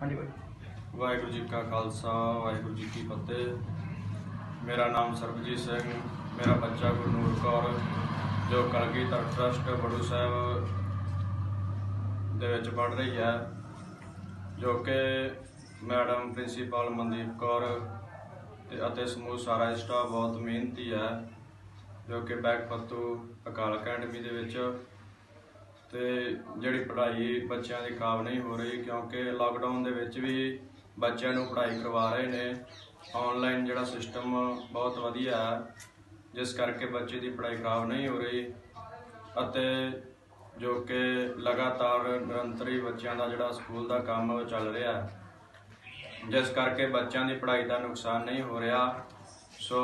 ਹਾਂਜੀ ਬਾਈ ਵਾਹਿਗੁਰੂ ਜੀ ਕਾ ਖਾਲਸਾ, ਵਾਹਿਗੁਰੂ ਜੀ ਕੀ ਫਤਿਹ। ਮੇਰਾ ਨਾਮ ਸਰਬਜੀਤ ਸਿੰਘ, ਮੇਰਾ ਬੱਚਾ ਗੁਰਨੂਰ ਕੌਰ, ਜੋ ਕਲਗੀਧਰ ਟਰਸਟ ਬੜੂ ਸਾਹਿਬ ਦੇ ਵਿੱਚ ਪੜ ਰਹੀ ਹੈ, ਜੋ ਕਿ ਮੈਡਮ ਪ੍ਰਿੰਸੀਪਲ ਮਨਦੀਪ ਕੌਰ ਤੇ ਅਤੇ ਸਮੂਹ ਸਾਰਾ ਸਟਾਫ ਬਹੁਤ ਮਿਹਨਤੀ ਹੈ, ਜੋ ਕਿ ਬੈਕ ਪੱਤੂ ਅਕਾਲ ਅਕੈਡਮੀ ਦੇ ਵਿੱਚ ਤੇ ਜਿਹੜੀ ਪੜ੍ਹਾਈ ਬੱਚਿਆਂ ਦੀ ਖਰਾਬ ਨਹੀਂ ਹੋ ਰਹੀ ਕਿਉਂਕਿ ਲਾਕਡਾਊਨ ਦੇ ਵਿੱਚ ਵੀ ਬੱਚਿਆਂ ਨੂੰ ਪੜ੍ਹਾਈ ਕਰਵਾ ਰਹੇ ਨੇ। ਆਨਲਾਈਨ ਜਿਹੜਾ ਸਿਸਟਮ ਬਹੁਤ ਵਧੀਆ ਹੈ, ਜਿਸ ਕਰਕੇ ਬੱਚੇ ਦੀ ਪੜ੍ਹਾਈ ਖਰਾਬ ਨਹੀਂ ਹੋ ਰਹੀ ਅਤੇ ਜੋ ਕਿ ਲਗਾਤਾਰ ਨਿਰੰਤਰ ਬੱਚਿਆਂ ਦਾ ਜਿਹੜਾ ਸਕੂਲ ਦਾ ਕੰਮ ਚੱਲ ਰਿਹਾ ਹੈ, ਜਿਸ ਕਰਕੇ ਬੱਚਿਆਂ ਦੀ ਪੜ੍ਹਾਈ ਦਾ ਨੁਕਸਾਨ ਨਹੀਂ ਹੋ ਰਿਹਾ। ਸੋ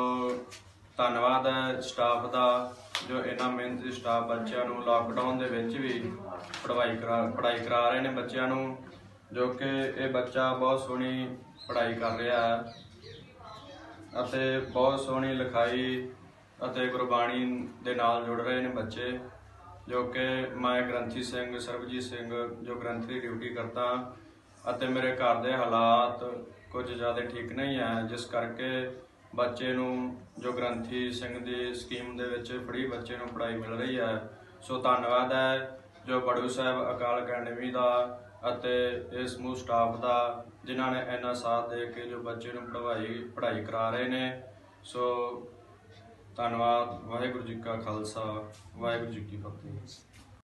ਧੰਨਵਾਦ ਹੈ ਸਟਾਫ ਦਾ। ਜੋ ਇਹਨਾਂ ਮਿਹਨਤੀ ਸਟਾਫ ਬੱਚਿਆਂ ਨੂੰ ਲਾਕਡਾਊਨ ਦੇ ਵਿੱਚ ਵੀ ਪੜ੍ਹਾਈ ਕਰਾ ਪੜ੍ਹਾਈ ਕਰਾ ਰਹੇ ਨੇ ਬੱਚਿਆਂ ਨੂੰ, ਜੋ ਕਿ ਇਹ ਬੱਚਾ ਬਹੁਤ ਸੋਹਣੀ ਪੜ੍ਹਾਈ ਕਰ ਰਿਹਾ ਹੈ ਅਤੇ ਬਹੁਤ ਸੋਹਣੀ ਲਿਖਾਈ ਅਤੇ ਗੁਰਬਾਣੀ ਦੇ ਨਾਲ ਜੁੜ ਰਹੇ ਨੇ ਬੱਚੇ, ਜੋ ਕਿ ਮੈਂ ਗ੍ਰੰਥੀ ਸਿੰਘ, ਸਰਬਜੀਤ ਸਿੰਘ ਜੋ ਗ੍ਰੰਥੀ ਡਿਊਟੀ ਕਰਦਾ ਅਤੇ ਮੇਰੇ ਘਰ ਦੇ ਹਾਲਾਤ ਕੁਝ ਜ਼ਿਆਦਾ ਠੀਕ ਨਹੀਂ ਹੈ, ਜਿਸ ਕਰਕੇ ਬੱਚੇ ਨੂੰ, ਜੋ ਗ੍ਰੰਥੀ ਸਿੰਘ ਦੀ ਸਕੀਮ ਦੇ ਵਿੱਚ ਫ੍ਰੀ ਬੱਚੇ ਨੂੰ ਪੜ੍ਹਾਈ ਮਿਲ ਰਹੀ ਹੈ, ਸੋ ਧੰਨਵਾਦ ਹੈ, ਜੋ ਬੜੂ ਸਾਹਿਬ ਅਕਾਲ ਅਕੈਡਮੀ ਦਾ ਅਤੇ ਇਸ ਸਮੂਹ ਸਟਾਫ ਦਾ, ਜਿਨ੍ਹਾਂ ਨੇ ਇੰਨਾ ਸਾਥ ਦੇ ਕੇ ਜੋ ਬੱਚੇ ਨੂੰ ਪੜ੍ਹਾਈ ਪੜ੍ਹਾਈ ਕਰਾ ਰਹੇ ਨੇ। ਸੋ ਧੰਨਵਾਦ, ਵਾਹਿਗੁਰੂ ਜੀ ਕਾ ਖਾਲਸਾ, ਵਾਹਿਗੁਰੂ ਜੀ ਕੀ ਫਤਿਹ।